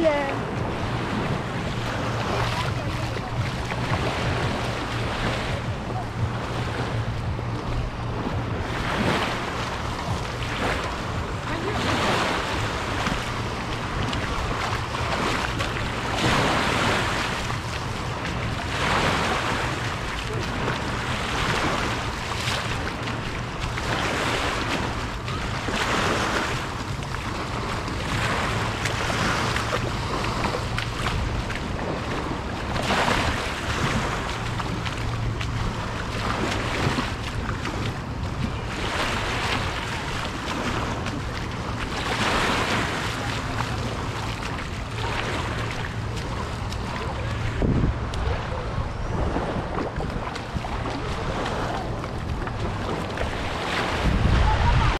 Yeah.